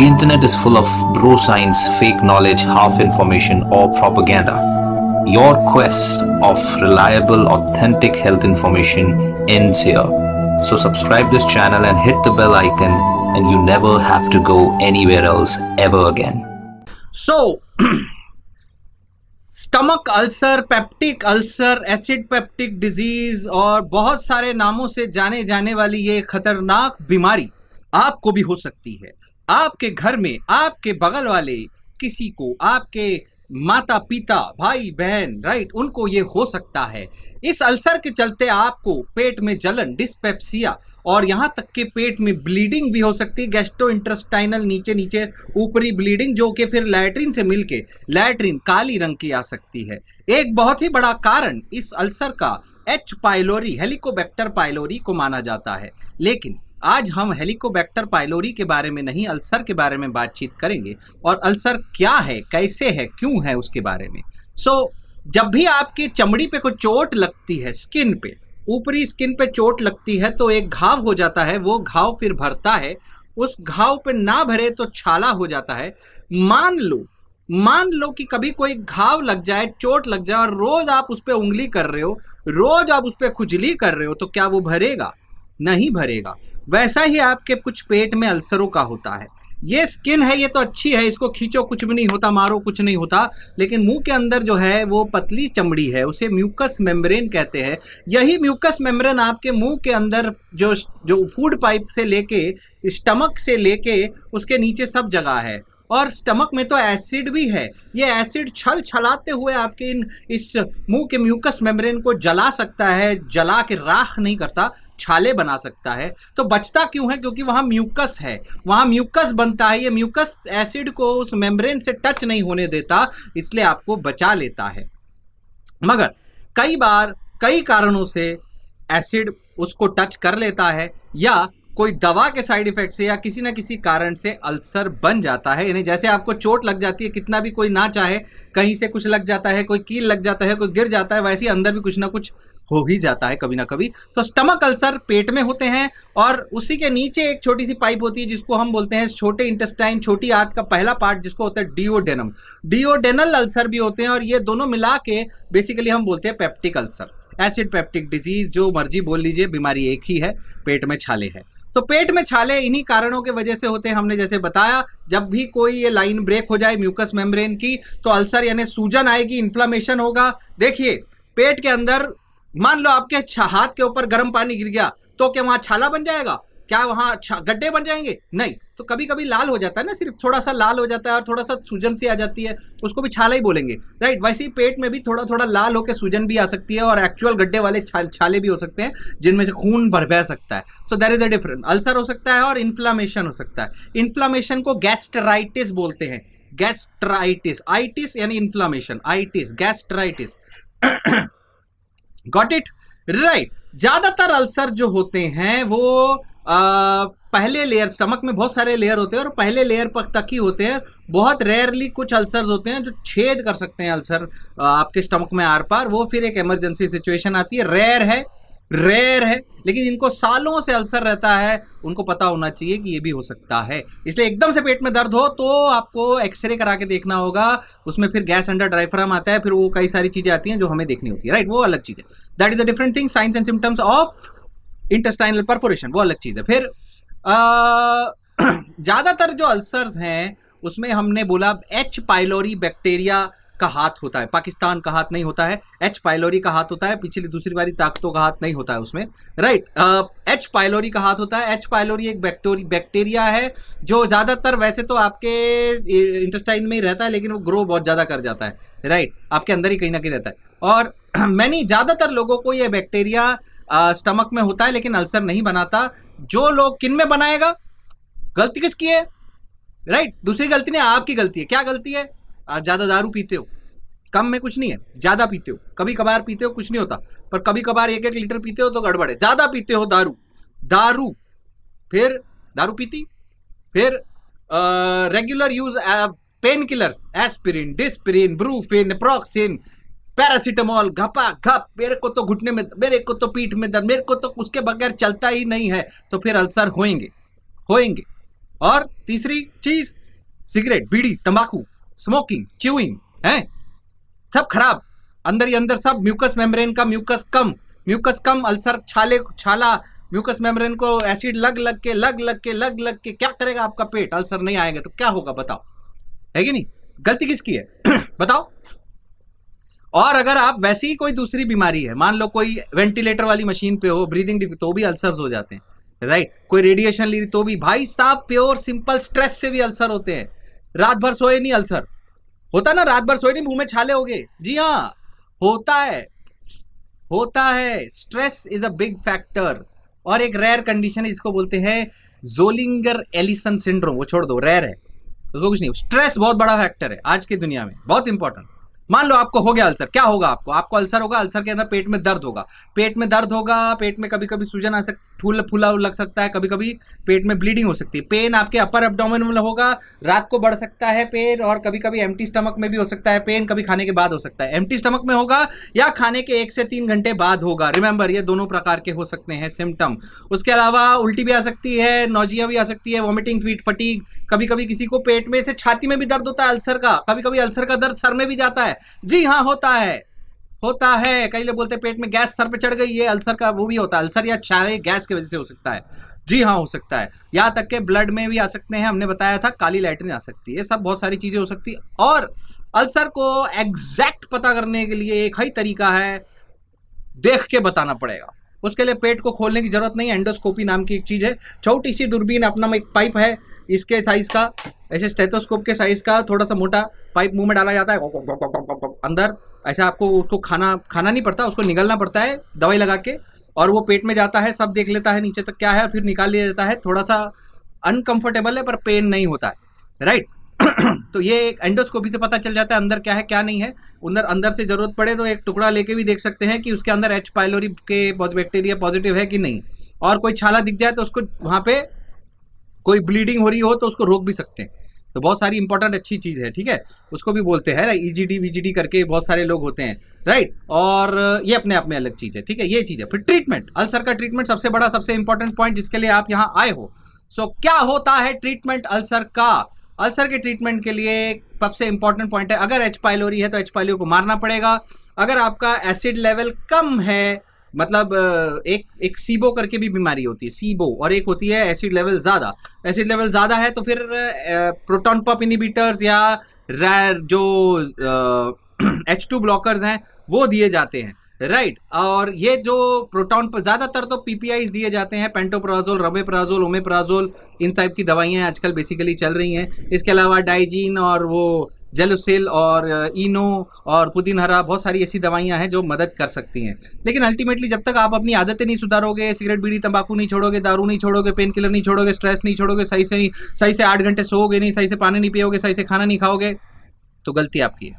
The internet is full of bro science, fake knowledge, half information, or propaganda. Your quest of reliable, authentic health information ends here. So subscribe this channel and hit the bell icon and you never have to go anywhere else ever again. So, stomach ulcer peptic ulcer acid peptic disease और बहुत सारे नामों से जाने जाने वाली ये खतरनाक बीमारी आपको भी हो सकती है आपके घर में, आपके बगल वाले, किसी को, आपके माता पिता भाई बहन राइट उनको ये हो सकता है। इस अल्सर के चलते आपको पेट में जलन डिस्पेप्सिया और यहाँ तक के पेट में ब्लीडिंग भी हो सकती है गैस्ट्रो इंट्रस्टाइनल नीचे नीचे ऊपरी ब्लीडिंग जो कि फिर लैट्रिन से मिलके लैट्रिन काली रंग की आ सकती है। एक बहुत ही बड़ा कारण इस अल्सर का एच पाइलोरी हेलिकोबैक्टर पाइलोरी को माना जाता है। लेकिन आज हम हेलिकोबैक्टर पाइलोरी के बारे में नहीं अल्सर के बारे में बातचीत करेंगे और अल्सर क्या है कैसे है क्यों है उसके बारे में। सो so, जब भी आपकी चमड़ी पे कोई चोट लगती है स्किन पे ऊपरी स्किन पे चोट लगती है तो एक घाव हो जाता है वो घाव फिर भरता है उस घाव पे ना भरे तो छाला हो जाता है। मान लो मान लो कि कभी कोई घाव लग जाए चोट लग जाए और रोज आप उस पर उंगली कर रहे हो रोज आप उस पर खुजली कर रहे हो तो क्या वो भरेगा? नहीं भरेगा। वैसा ही आपके कुछ पेट में अल्सरों का होता है। ये स्किन है, ये तो अच्छी है, इसको खींचो, कुछ भी नहीं होता, मारो, कुछ नहीं होता, लेकिन मुँह के अंदर जो है, वो पतली चमड़ी है, उसे म्यूकस मेम्ब्रेन कहते हैं। यही म्यूकस मेम्ब्रेन आपके मुँह के अंदर जो जो फ़ूड पाइप से लेके, स्टमक से लेके, उसके नीचे सब जगह है। और स्टमक में तो एसिड भी है। ये एसिड छल छलाते हुए आपके इन, इस मुँह के म्यूकस मेम्ब्रेन को जला सकता है, जला के राख नहीं करता, छाले बना सकता है। तो बचता क्यों है? क्योंकि वहाँ म्यूकस है। वहाँ म्यूकस बनता है। ये म्यूकस एसिड को उस मेम्ब्रेन से टच नहीं होने देता, इसलिए आपको बचा लेता है। मगर कई बार, कई कारणों से एसिड उसको टच कर लेता है, या कोई दवा के साइड इफ़ेक्ट से या किसी ना किसी कारण से अल्सर बन जाता है, यानी जैसे आपको चोट लग जाती है, कितना भी कोई ना चाहे, कहीं से कुछ लग जाता है, कोई कील लग जाता है, कोई गिर जाता है, वैसे ही अंदर भी कुछ ना कुछ हो ही जाता है कभी ना कभी। तो स्टमक अल्सर पेट में होते हैं और उसी के नीचे एक छोटी सी पाइप होती है, जिसको हम बोलते हैं छोटे इंटेस्टाइन, छोटी आंत का पहला पार्ट, जिसको होता है डिओडेनम। डिओडेनल अल्सर भी होते हैं और ये दोनों मिला के बेसिकली हम बोलते हैं peptic ulcer. Acid peptic disease, जो मर्ज़ी बोल लीजिए, बीमारी एक ही है, पेट में छाले है। तो पेट में छाले इन्हीं कारणों के वजह से होते हैं, हमने जैसे बताया। जब भी कोई ये लाइन ब्रेक हो जाए म्यूकस मेम्ब्रेन की तो अल्सर यानी सूजन आएगी, इन्फ्लामेशन होगा। देखिए, पेट के अंदर, मान लो आपके हाथ के ऊपर गर्म पानी गिर गया तो क्या वहाँ छाला बन जाएगा? क्या वहाँ गड्ढे बन जाएँगे? नहीं। तो कभी कभी लाल हो जाता है ना सिर्फ़ थोड़ा सा लाल हो जाता है और थोड़ा सा सूजन सी आ जाती है, उसको भी छाला ही बोलेंगे। राइट वैसे ही पेट में भी थोड़ा थोड़ा लाल होकर सूजन भी आ सकती है और एक्चुअल गड्ढे वाले छाले भी हो सकते हैं, जिनमें से खून भर बह सकता है। So there is a different ulcer हो सकता है और इन्फ्लामेशन हो सकता है। इन्फ्लामेशन को गैस्ट्राइटिस बोलते हैं। गैस्ट्राइटिस आइटिस यानी inflammation itis gastritis got it right ज़्यादातर अल्सर जो होते हैं, वो पहले लेयर स्टमक में बहुत सारे लेयर होते हैं और पहले लेयर तक ही होते हैं। बहुत रेयरली कुछ अल्सर होते हैं जो छेद कर सकते हैं अल्सर आपके स्टमक में आर पार। वो फिर एक इमरजेंसी सिचुएशन आती है। रेयर है रेयर है, लेकिन जिनको सालों से अल्सर रहता है। उनको पता होना चाहिए कि ये भी हो सकता है। इसलिए एकदम से पेट में दर्द हो तो आपको एक्सरे करा के देखना होगा। उसमें फिर गैस अंडर ड्राइफ्राम आता है। फिर वो कई सारी चीज़ें आती हैं जो हमें देखनी होती है। राइट वो अलग चीज़ है। That is a different thing signs and symptoms of intestinal perforation, वो अलग चीज़ है। फिर ज़्यादातर जो अल्सर्स हैं, उसमें हमने बोला एच पाइलोरी बैक्टीरिया का हाथ होता है। पाकिस्तान का हाथ नहीं होता है। एच पाइलोरी का हाथ होता है, पिछली दूसरी बारी ताकतों का हाथ नहीं होता है उसमें। राइट एच पाइलोरी का हाथ होता है। एच पाइलोरी एक बैक्टोरी बैक्टीरिया है, जो ज़्यादातर वैसे तो आपके इंटेस्टाइन में ही रहता है, लेकिन वो ग्रो बहुत ज़्यादा कर जाता है। राइट आपके अंदर ही कहीं ना कहीं रहता है। और मैंने ज़्यादातर लोगों को ये बैक्टीरिया स्टमक में होता है, लेकिन अल्सर नहीं बनाता। जो लोग किन में बनाएगा? गलती किसकी है? राइट दूसरी गलती नहीं, आपकी गलती है। क्या गलती है? आज ज़्यादा दारू पीते हो। कम में कुछ नहीं है। ज़्यादा पीते हो। कभी कभार पीते हो, कुछ नहीं होता। पर कभी कभार एक एक लीटर पीते हो तो गड़बड़ है। ज़्यादा पीते हो दारू। दारू। फिर दारू पीती। फिर regular use pain killers aspirin disprin brufen proxin paracetamol, घपा, घप, मेरे को तो घुटने में, मेरे को तो पीठ में दर्द, मेरे को तो उसके बगैर चलता ही नहीं है तो फिर अल्सर होएँगे होएँगे। और तीसरी चीज़, सिगरेट, बीड़ी, तंबाकू, स्मोकिंग, च्यूइंग, है? सब खराब, अंदर ही अंदर सब, म्यूकस मेम्ब्रेन का म्यूकस कम म्यूकस कम, अल्सर छाले, छाला, म्यूकस मेम्ब्रेन को एसिड लग लग के, लग लग के, लग लग के, क्या करेगा आपका पेट? अल्सर नहीं आएगा तो क्या होगा, बताओ। है कि नहीं? गलती किसकी है? बताओ। और अगर आप वैसी ही कोई दूसरी बीमारी है, मान लो कोई वेंटिलेटर वाली मशीन पे हो ब्रीदिंग तो भी अल्सर्स हो जाते हैं राइट कोई रेडिएशन ली तो भी भाई साहब प्योर सिंपल स्ट्रेस से भी अल्सर होते हैं। रात भर सोए नहीं अल्सर होता ना, रात भर सोए नहीं, मुँह में छाले हो गए जी हाँ होता है। होता है। Stress is a big factor और एक रेयर कंडीशन है इसको बोलते हैं जोलिंगर एलिसन सिंड्रोम वो छोड़ दो रेयर है। उसको कुछ नहीं स्ट्रेस बहुत बड़ा फैक्टर है, आज की दुनिया में। बहुत इंपॉर्टेंट मान लो आपको हो गया अल्सर, क्या होगा आपको? आपको अल्सर होगा, अल्सर के अंदर पेट में दर्द होगा। पेट में दर्द होगा, पेट में कभी कभी सूजन आ सकती फूल फूला लग सकता है कभी कभी पेट में ब्लीडिंग हो सकती है। पेन आपके अपर एब्डोमेन में होगा, रात को बढ़ सकता है पेन और कभी कभी एम्प्टी स्टमक में भी हो सकता है पेन कभी खाने के बाद हो सकता है। एम्प्टी स्टमक में होगा या खाने के एक से तीन घंटे बाद होगा। रिमेंबर ये दोनों प्रकार के हो सकते हैं सिम्टम उसके अलावा उल्टी भी आ सकती है नोजिया भी आ सकती है वॉमिटिंग फीट फटीक कभी कभी किसी को पेट में से छाती में भी दर्द होता है अल्सर का। कभी कभी अल्सर का दर्द सर में भी जाता है। जी हाँ होता है। होता है। कई लोग बोलते हैं, पेट में गैस सर पे चढ़ गई है अल्सर का वो भी होता है। अल्सर या चारे गैस की वजह से हो सकता है। जी हाँ हो सकता है। यहाँ तक के ब्लड में भी आ सकते हैं। हमने बताया था, काली लैटरिन आ सकती है। ये सब बहुत सारी चीज़ें हो सकती है। और अल्सर को एग्जैक्ट पता करने के लिए एक ही तरीका है, देख के बताना पड़ेगा। उसके लिए पेट को खोलने की ज़रूरत नहीं एंडोस्कोपी नाम की एक चीज़ है। छोटी सी दूरबीन अपना एक पाइप है, इसके साइज़ का, ऐसे स्टेथोस्कोप के साइज़ का, थोड़ा सा मोटा पाइप मुँह में डाला जाता है। अंदर, ऐसा आपको, उसको खाना खाना नहीं पड़ता, उसको निगलना पड़ता है दवाई लगा के, और वो पेट में जाता है, सब देख लेता है, नीचे तक क्या है, और फिर निकाल लिया जाता है। थोड़ा सा अनकंफर्टेबल है, पर पेन नहीं होता है राइट तो ये एक एंडोस्कोपी से पता चल जाता है, अंदर क्या है, क्या नहीं है। अंदर अंदर से ज़रूरत पड़े तो एक टुकड़ा लेके भी देख सकते हैं कि उसके अंदर एच पाइलोरी के बैक्टीरिया पॉजिटिव है कि नहीं। और कोई छाला दिख जाए तो उसको वहाँ पे कोई ब्लीडिंग हो रही हो तो उसको रोक भी सकते हैं। तो बहुत सारी इंपॉर्टेंट अच्छी चीज़ है ठीक है? उसको भी बोलते हैं ईजीडी वीजीडी e करके बहुत सारे लोग होते हैं राइट और ये अपने आप में अलग चीज़ है ठीक है? ये चीज़ है। फिर ट्रीटमेंट अल्सर का ट्रीटमेंट सबसे बड़ा सबसे इंपॉर्टेंट पॉइंट जिसके लिए आप यहाँ आए हो। सो so, क्या होता है ट्रीटमेंट अल्सर का? अल्सर के ट्रीटमेंट के लिए सबसे इंपॉर्टेंट पॉइंट है अगर एच पाइलोरी है तो एच पाइलोरी को मारना पड़ेगा। अगर आपका एसिड लेवल कम है मतलब एक एक सीबो करके भी बीमारी होती है सीबो और एक होती है एसिड लेवल ज़्यादा एसिड लेवल ज़्यादा है तो फिर प्रोटॉन पप इनिबिटर्स या जो एच टू ब्लॉकर्स हैं, वो दिए जाते हैं राइट right. और ये जो प्रोटॉन पर ज़्यादातर तो पीपीआई दिए जाते हैं पेंटोप्राजोल रमेप्राजोल ओमेप्राजोल इन टाइप की दवाइयाँ आजकल बेसिकली चल रही हैं इसके अलावा डाइजीन और वो जेलोसिल और इनो और पुदीन हरा बहुत सारी ऐसी दवाइयाँ हैं जो मदद कर सकती हैं। लेकिन अल्टीमेटली जब तक आप अपनी आदतें नहीं सुधारोगे सिगरेट बीड़ी, तंबाकू नहीं छोड़ोगे, दारू नहीं छोड़ोगे पेन किलर नहीं छोड़ोगे स्ट्रेस नहीं छोड़ोगे, सही से नहीं, सही से आठ घंटे सोओगे नहीं, सही से पानी नहीं पियोगे, सही से खाना नहीं खाओगे तो गलती आपकी है।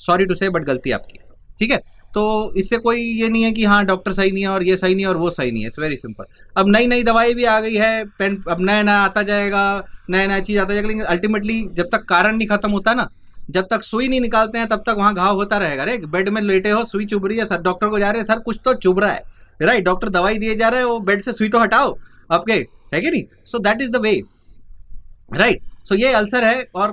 सॉरी टू से बट गलती आपकी है। ठीक है? तो इससे कोई ये नहीं है कि हाँ डॉक्टर सही नहीं है और ये सही नहीं है और वो सही नहीं है। इट्स वेरी सिंपल अब नई नई दवाई भी आ गई है पेन अब नया नया आता जाएगा नया नया चीज़ आता जाएगा, लेकिन अल्टीमेटली जब तक कारण नहीं खत्म होता ना, जब तक सुई नहीं निकालते हैं, तब तक वहाँ घाव होता रहेगा। अरे बेड में लेटे हो, सुई चुभ रही है, सर डॉक्टर को जा रहे हैं, सर, कुछ तो चुभ रहा है। राइट डॉक्टर दवाई दिए जा रहे हैं, वो बेड से सुई तो हटाओ। आपके है कि नहीं? So that is the way right right. So so, ये अल्सर है और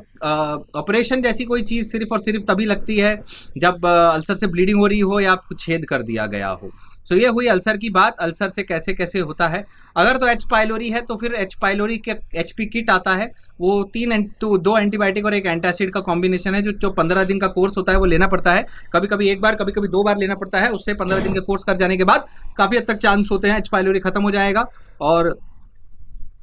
ऑपरेशन जैसी कोई चीज़ सिर्फ़ और सिर्फ़ तभी लगती है जब अल्सर से ब्लीडिंग हो रही हो या आपको छेद कर दिया गया हो। सो so, ये हुई अल्सर की बात अल्सर से कैसे कैसे होता है। अगर तो एच पाइलोरी है तो फिर एच पाइलोरी के एच पी किट आता है। वो तीन तो दो एंटीबायोटिक और एक एंटासिड का कॉम्बिनेशन है जो जो पंद्रह दिन का कोर्स होता है वो लेना पड़ता है। कभी कभी एक बार कभी कभी दो बार लेना पड़ता है। उससे पंद्रह दिन का कोर्स कर जाने के बाद काफ़ी हद तक चांस होते हैं एच पाइलोरी खत्म हो जाएगा और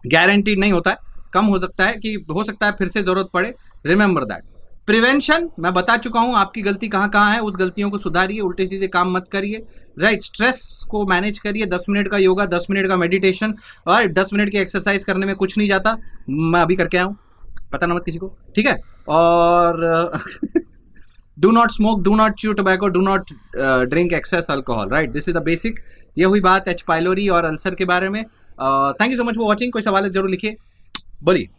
गारंटीड नहीं होता है। कम हो सकता है कि हो सकता है फिर से ज़रूरत पड़े। रिमेंबर दैट प्रिवेंशन मैं बता चुका हूँ, आपकी गलती कहाँ कहाँ है, उस गलतियों को सुधारिए, उल्टे सीधे काम मत करिए। राइट स्ट्रेस को मैनेज करिए। दस मिनट का योगा, दस मिनट का मेडिटेशन और दस मिनट की एक्सरसाइज करने में कुछ नहीं जाता। मैं अभी करके आऊँ पता ना मत किसी को। ठीक है? और do not smoke do not chew tobacco do not drink excess alcohol right this is the basic ये हुई बात एच पाइलोरी और अल्सर के बारे में। Thank you so much for watching कोई सवाल ज़रूर लिखिए। buddy